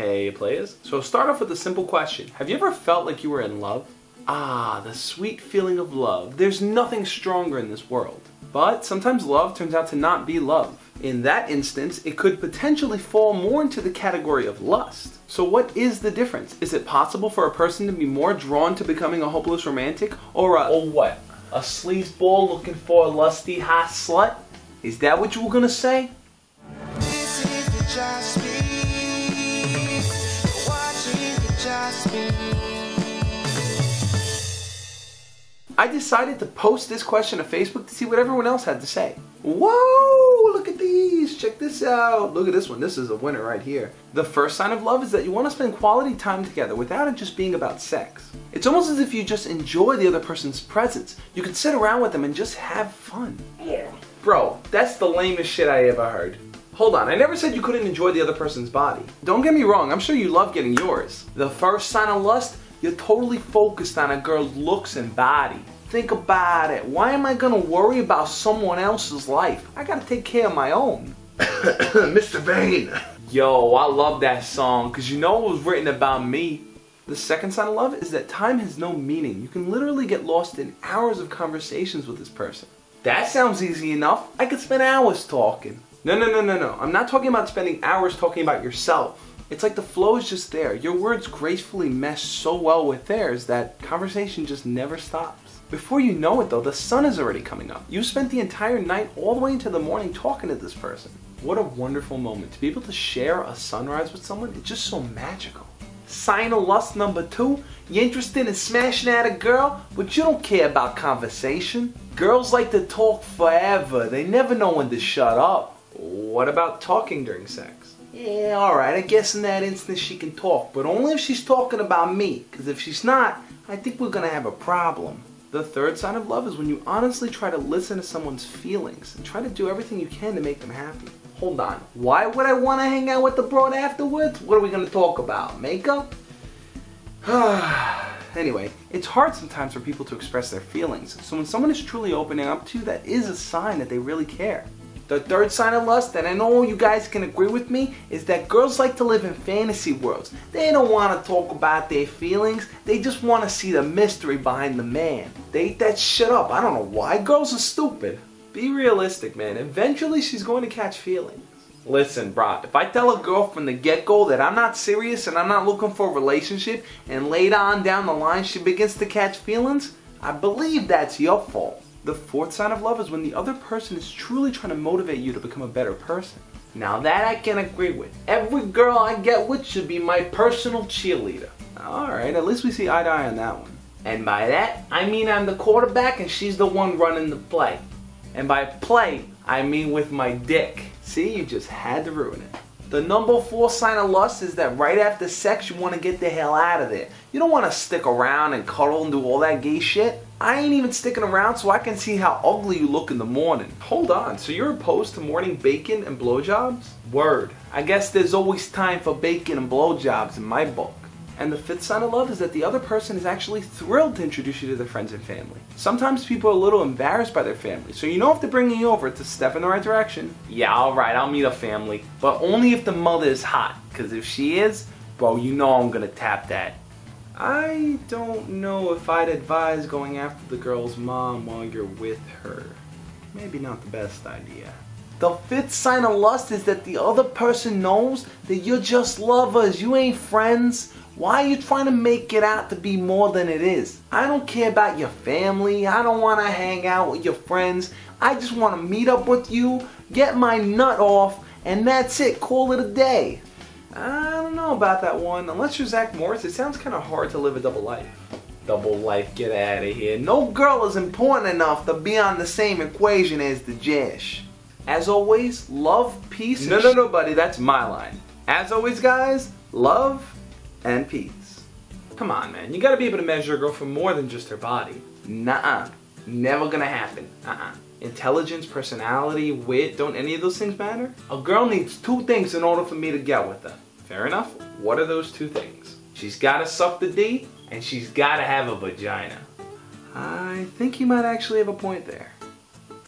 Hey players. So I'll start off with a simple question. Have you ever felt like you were in love? Ah, the sweet feeling of love. There's nothing stronger in this world. But sometimes love turns out to not be love. In that instance, it could potentially fall more into the category of lust. So what is the difference? Is it possible for a person to be more drawn to becoming a hopeless romantic or a or what? A sleazeball looking for a lusty hot slut? Is that what you were gonna say? I decided to post this question to Facebook to see what everyone else had to say. Whoa, look at these. Check this out. Look at this one. This is a winner right here. The first sign of love is that you want to spend quality time together without it just being about sex. It's almost as if you just enjoy the other person's presence. You can sit around with them and just have fun. Yeah. Bro, that's the lamest shit I ever heard. Hold on, I never said you couldn't enjoy the other person's body. Don't get me wrong, I'm sure you love getting yours. The first sign of lust, you're totally focused on a girl's looks and body. Think about it. Why am I gonna worry about someone else's life? I gotta take care of my own. Mr. Vain. Yo, I love that song because you know it was written about me. The second sign of love is that time has no meaning. You can literally get lost in hours of conversations with this person. That sounds easy enough. I could spend hours talking. No, no, no, no, no. I'm not talking about spending hours talking about yourself. It's like the flow is just there. Your words gracefully mesh so well with theirs that conversation just never stops. Before you know it though, the sun is already coming up. You spent the entire night all the way into the morning talking to this person. What a wonderful moment. To be able to share a sunrise with someone, it's just so magical. Sign of lust number two, you're interested in smashing at a girl, but you don't care about conversation. Girls like to talk forever. They never know when to shut up. What about talking during sex? Yeah, alright, I guess in that instance she can talk, but only if she's talking about me, because if she's not, I think we're gonna have a problem. The third sign of love is when you honestly try to listen to someone's feelings and try to do everything you can to make them happy. Hold on, why would I want to hang out with the broad afterwards? What are we going to talk about? Makeup? anyway, it's hard sometimes for people to express their feelings, so when someone is truly opening up to you, that is a sign that they really care. The third sign of lust, and I know you guys can agree with me, is that girls like to live in fantasy worlds. They don't want to talk about their feelings, they just want to see the mystery behind the man. They eat that shit up. I don't know why. Girls are stupid. Be realistic, man. Eventually she's going to catch feelings. Listen, bro, if I tell a girl from the get-go that I'm not serious and I'm not looking for a relationship, and later on down the line she begins to catch feelings, I believe that's your fault. The fourth sign of love is when the other person is truly trying to motivate you to become a better person. Now that I can agree with. Every girl I get with should be my personal cheerleader. Alright, at least we see eye to eye on that one. And by that, I mean I'm the quarterback and she's the one running the play. And by play, I mean with my dick. See, you just had to ruin it. The number four sign of lust is that right after sex, you want to get the hell out of there. You don't want to stick around and cuddle and do all that gay shit. I ain't even sticking around so I can see how ugly you look in the morning. Hold on, so you're opposed to morning bacon and blowjobs? Word. I guess there's always time for bacon and blowjobs in my book. And the fifth sign of love is that the other person is actually thrilled to introduce you to their friends and family. Sometimes people are a little embarrassed by their family, so you know if they're bringing you over to step in the right direction. Yeah, alright, I'll meet a family. But only if the mother is hot, because if she is, bro, you know I'm gonna tap that. I don't know if I'd advise going after the girl's mom while you're with her. Maybe not the best idea. The fifth sign of lust is that the other person knows that you're just lovers, you ain't friends. Why are you trying to make it out to be more than it is? I don't care about your family, I don't want to hang out with your friends. I just want to meet up with you, get my nut off, and that's it, call it a day. I don't know about that one. Unless you're Zach Morris, it sounds kind of hard to live a double life. Double life, get out of here. No girl is important enough to be on the same equation as the Jesh. As always, love, peace, No, no, no, buddy, that's my line. As always, guys, love and peace. Come on, man. You gotta be able to measure a girl for more than just her body. Nuh-uh. Never gonna happen. Uh-uh. Intelligence, personality, wit, don't any of those things matter? A girl needs two things in order for me to get with her. Fair enough? What are those two things? She's gotta suck the D, and she's gotta have a vagina. I think you might actually have a point there.